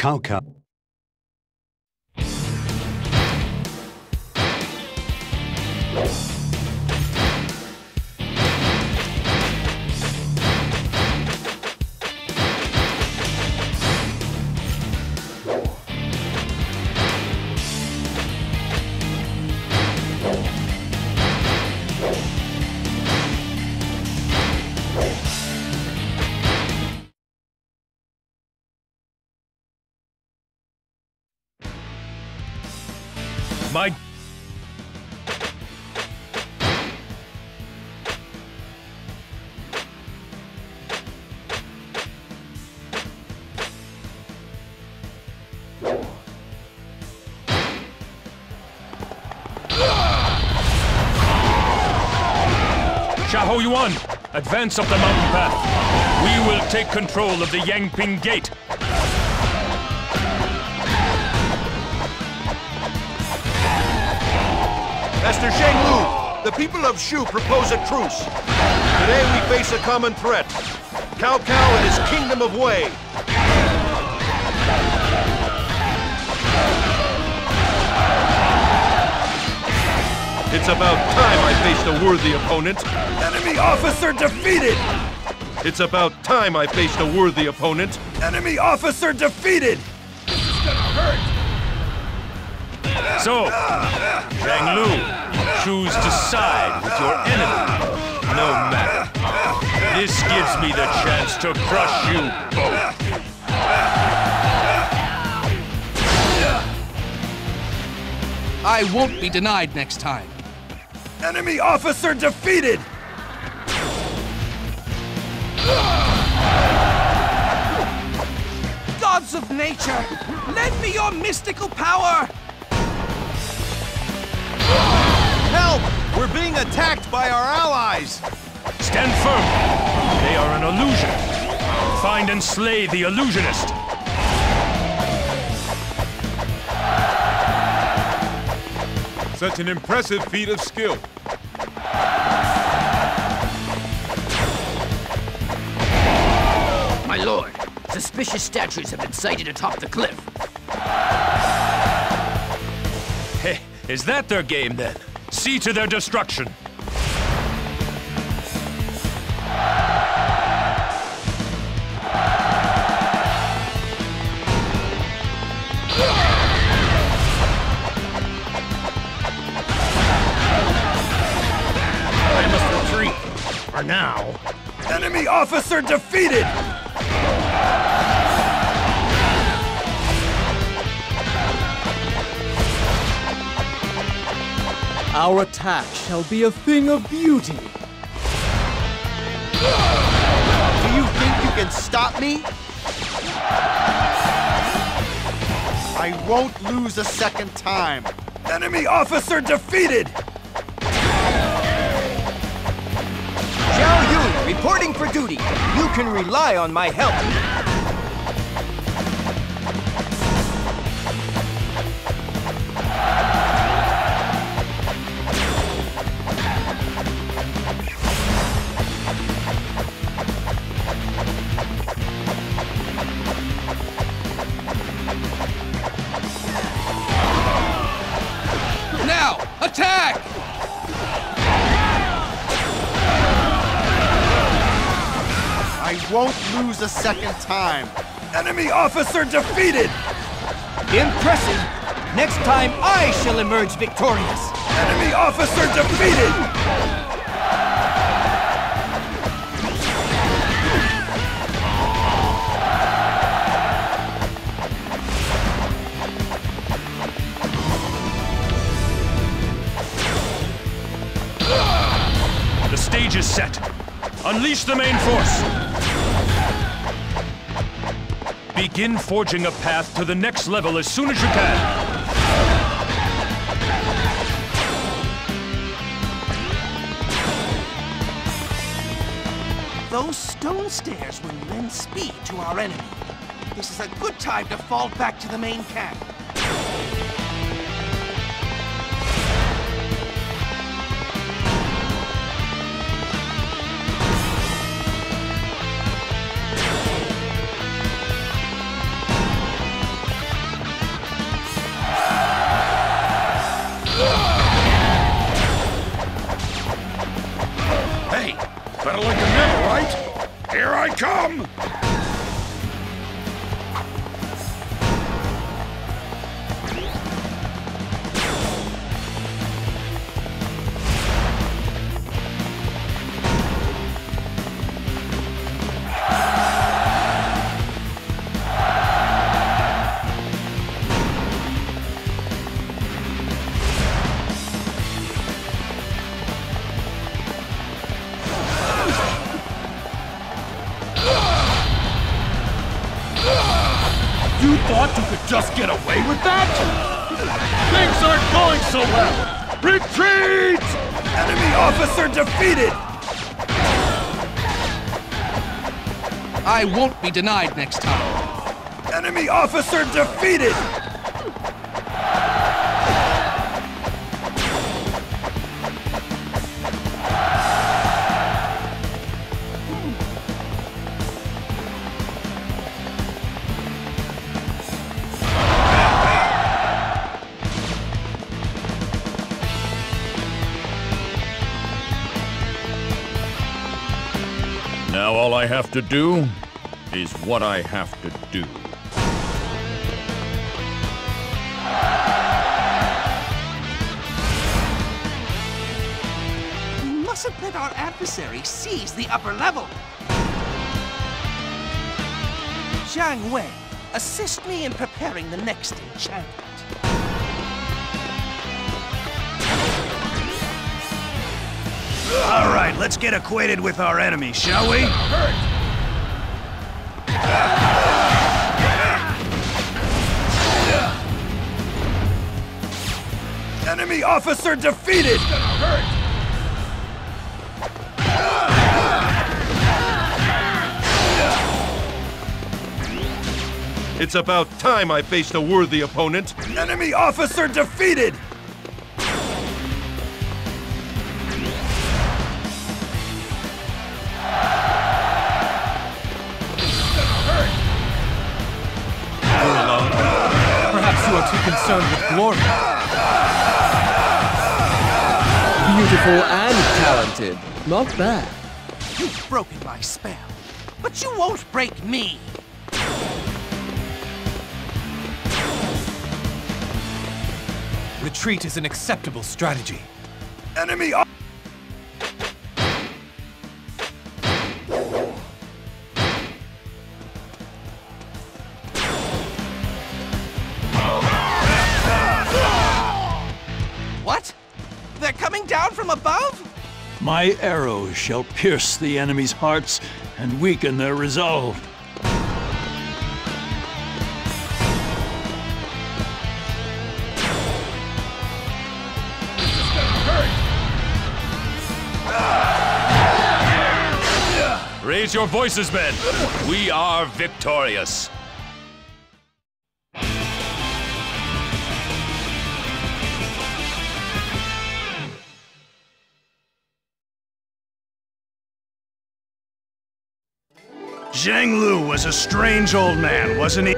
Cao Cao. My Xiahou Yuan, advance up the mountain path. We will take control of the Yangping Gate. Master Zhang Lu, the people of Shu propose a truce. Today we face a common threat. Cao Cao and his Kingdom of Wei. It's about time I faced a worthy opponent. Enemy officer defeated! It's about time I faced a worthy opponent. Enemy officer defeated! So, Zhang Lu, choose to side with your enemy. No matter. This gives me the chance to crush you both. I won't be denied next time. Enemy officer defeated! Gods of nature, lend me your mystical power! We're being attacked by our allies! Stand firm. They are an illusion. Find and slay the illusionist. Such an impressive feat of skill. My lord, suspicious statues have been sighted atop the cliff. Hey, is that their game then? See to their destruction. I must retreat. Now. Enemy officer defeated! Our attack shall be a thing of beauty. Do you think you can stop me? I won't lose a second time. Enemy officer defeated! Zhao Yun, reporting for duty. You can rely on my help. I won't lose a second time. Enemy officer defeated! Impressive. Next time, I shall emerge victorious. Enemy officer defeated! The stage is set. Unleash the main force. Begin forging a path to the next level as soon as you can. Those stone stairs will lend speed to our enemy. This is a good time to fall back to the main camp. Better like the never, right? Here I come! You thought you could just get away with that? Things aren't going so well! Retreat! Enemy officer defeated! I won't be denied next time. Enemy officer defeated! Now all I have to do is what I have to do. We mustn't let our adversary seize the upper level. Zhang Wei, assist me in preparing the next enchantment. All right, let's get acquainted with our enemy, shall we? Enemy officer defeated! It's about time I faced a worthy opponent. Enemy officer defeated! You are too concerned with glory. Beautiful and talented. Not bad. You've broken my spell, but you won't break me. Retreat is an acceptable strategy. Enemy What? They're coming down from above? My arrows shall pierce the enemy's hearts and weaken their resolve. Raise your voices, men! We are victorious! Zhang Lu was a strange old man, wasn't he?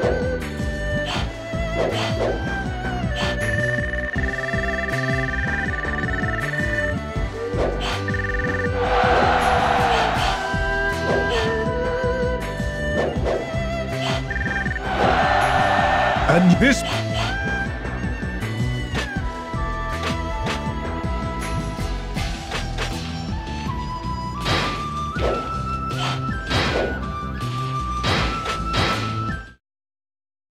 And this